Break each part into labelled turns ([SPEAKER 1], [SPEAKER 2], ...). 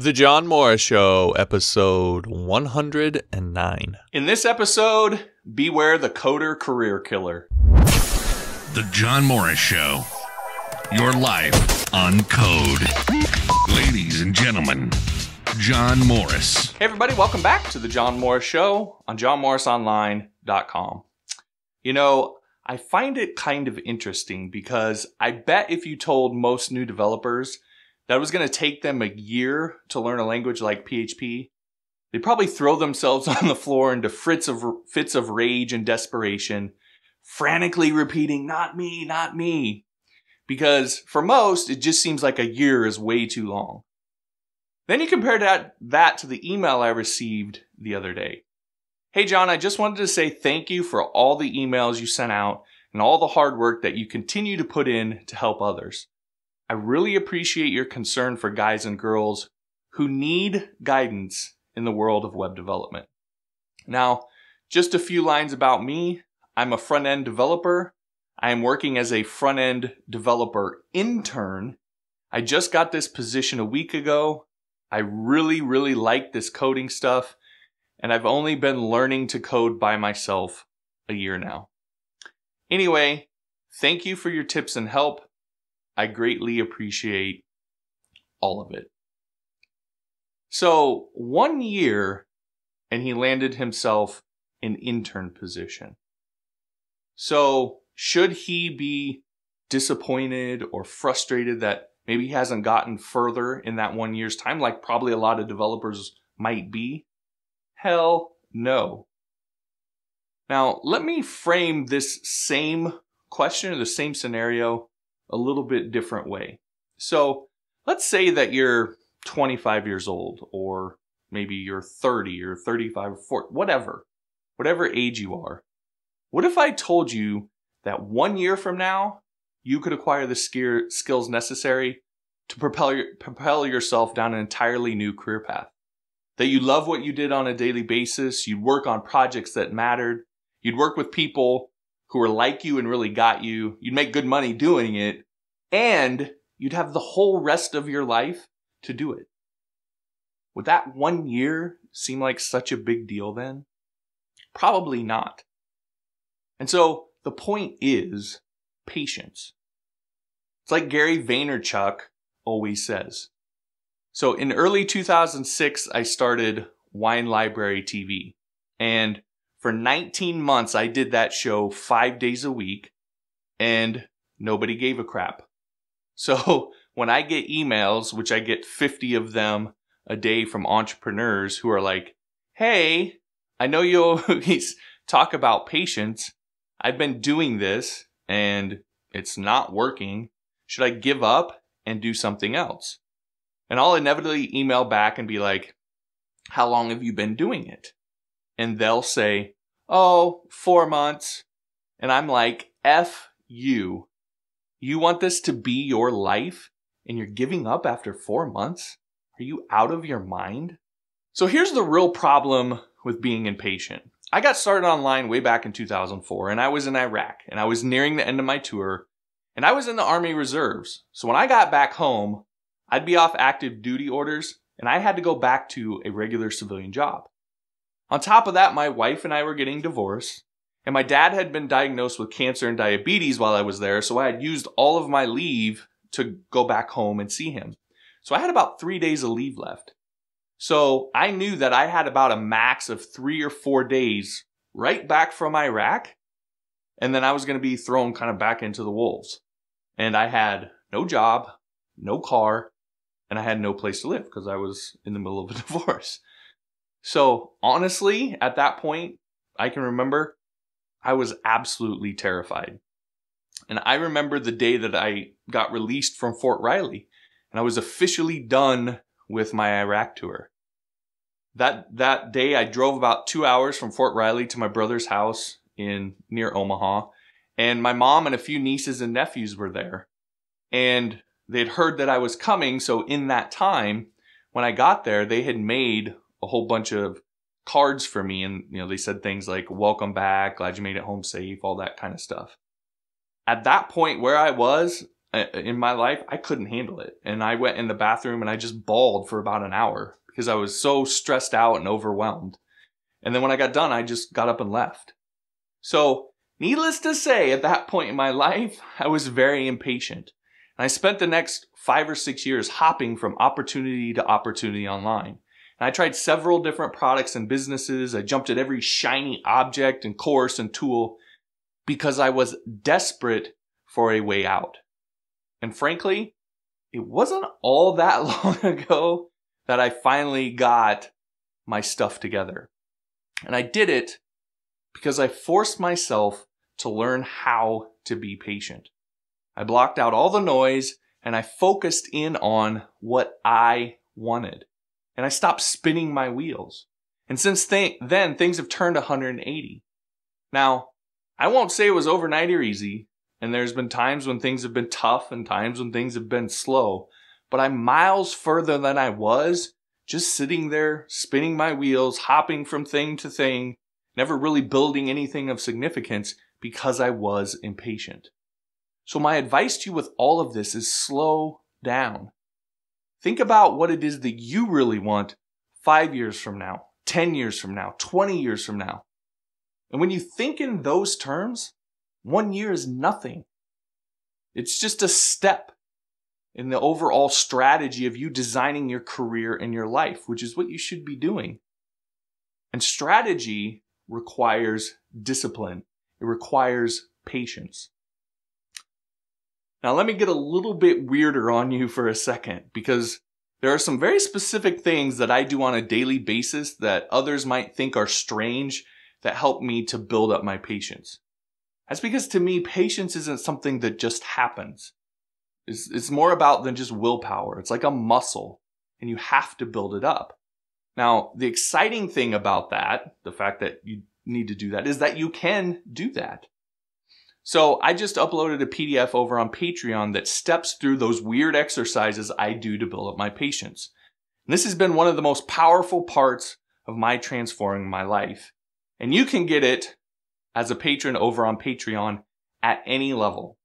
[SPEAKER 1] The John Morris Show, episode 109.
[SPEAKER 2] In this episode, beware the coder career killer.
[SPEAKER 3] The John Morris Show. Your life on code. Ladies and gentlemen, John Morris.
[SPEAKER 2] Hey, everybody, welcome back to the John Morris Show on johnmorrisonline.com. You know, I find it kind of interesting because I bet if you told most new developers that was going to take them a year to learn a language like PHP, they'd probably throw themselves on the floor into fits of, fits of rage and desperation, frantically repeating, not me, not me. Because for most, it just seems like a year is way too long. Then you compare that, that to the email I received the other day. Hey, John, I just wanted to say thank you for all the emails you sent out and all the hard work that you continue to put in to help others. I really appreciate your concern for guys and girls who need guidance in the world of web development. Now, just a few lines about me. I'm a front end developer. I am working as a front end developer intern. I just got this position a week ago. I really, really like this coding stuff, and I've only been learning to code by myself a year now. Anyway, thank you for your tips and help. I greatly appreciate all of it. So, one year, and he landed himself an intern position. So, should he be disappointed or frustrated that maybe he hasn't gotten further in that one year's time, like probably a lot of developers might be? Hell no. Now, let me frame this same question or the same scenario a little bit different way. So let's say that you're 25 years old, or maybe you're 30 or 35 or 40, whatever, whatever age you are. What if I told you that one year from now, you could acquire the skills necessary to propel, your, propel yourself down an entirely new career path? That you love what you did on a daily basis, you'd work on projects that mattered, you'd work with people who were like you and really got you. You'd make good money doing it and you'd have the whole rest of your life to do it. Would that one year seem like such a big deal then? Probably not. And so the point is patience. It's like Gary Vaynerchuk always says. So in early 2006, I started Wine Library TV. And for 19 months, I did that show five days a week and nobody gave a crap. So when I get emails, which I get 50 of them a day from entrepreneurs who are like, Hey, I know you always talk about patience. I've been doing this and it's not working. Should I give up and do something else? And I'll inevitably email back and be like, how long have you been doing it? And they'll say, Oh, four months. And I'm like, F you. You want this to be your life and you're giving up after four months? Are you out of your mind? So here's the real problem with being impatient. I got started online way back in 2004 and I was in Iraq and I was nearing the end of my tour and I was in the Army Reserves. So when I got back home, I'd be off active duty orders and I had to go back to a regular civilian job. On top of that, my wife and I were getting divorced, and my dad had been diagnosed with cancer and diabetes while I was there, so I had used all of my leave to go back home and see him. So I had about three days of leave left. So I knew that I had about a max of three or four days right back from Iraq, and then I was going to be thrown kind of back into the wolves. And I had no job, no car, and I had no place to live because I was in the middle of a divorce. So honestly, at that point, I can remember I was absolutely terrified. And I remember the day that I got released from Fort Riley and I was officially done with my Iraq tour. That, that day I drove about two hours from Fort Riley to my brother's house in near Omaha and my mom and a few nieces and nephews were there and they'd heard that I was coming. So in that time, when I got there, they had made a whole bunch of cards for me and you know they said things like welcome back glad you made it home safe all that kind of stuff at that point where i was uh, in my life, I couldn't handle it. And I went in the bathroom and I just bawled for about an hour because I was so stressed out and overwhelmed. And then when I got done, I just got up and left. So, needless to say, at that point in my life, I was very impatient. And I spent the next five or six years hopping from opportunity to opportunity online. And I tried several different products and businesses. I jumped at every shiny object and course and tool because I was desperate for a way out. And frankly, it wasn't all that long ago that I finally got my stuff together. And I did it because I forced myself to learn how to be patient. I blocked out all the noise and I focused in on what I wanted. And I stopped spinning my wheels. And since th- then, things have turned 180. Now, I won't say it was overnight or easy, and there's been times when things have been tough and times when things have been slow, but I'm miles further than I was just sitting there, spinning my wheels, hopping from thing to thing, never really building anything of significance because I was impatient. So my advice to you with all of this is slow down. Think about what it is that you really want five years from now, 10 years from now, 20 years from now. And when you think in those terms, one year is nothing. It's just a step in the overall strategy of you designing your career and your life, which is what you should be doing. And strategy requires discipline. It requires patience. Now, let me get a little bit weirder on you for a second because there are some very specific things that I do on a daily basis that others might think are strange that help me to build up my patience. That's because to me, patience isn't something that just happens. It's, it's more about than just willpower. It's like a muscle and you have to build it up. Now, the exciting thing about that, the fact that you need to do that, is that you can do that. So I just uploaded a PDF over on Patreon that steps through those weird exercises I do to build up my patience. And this has been one of the most powerful parts of my transforming my life. And you can get it as a patron over on Patreon at any level.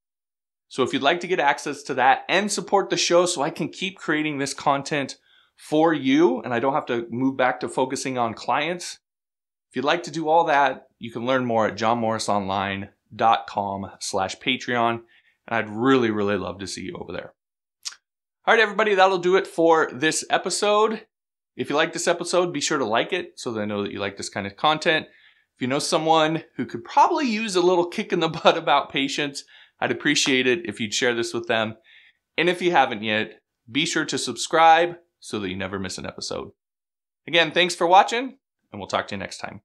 [SPEAKER 2] So if you'd like to get access to that and support the show so I can keep creating this content for you and I don't have to move back to focusing on clients, if you'd like to do all that, you can learn more at johnmorrisonline.com slash Patreon. And I'd really, really love to see you over there. All right, everybody, that'll do it for this episode. If you like this episode, be sure to like it so that I know that you like this kind of content. If you know someone who could probably use a little kick in the butt about patience, I'd appreciate it if you'd share this with them. And if you haven't yet, be sure to subscribe so that you never miss an episode. Again, thanks for watching, and we'll talk to you next time.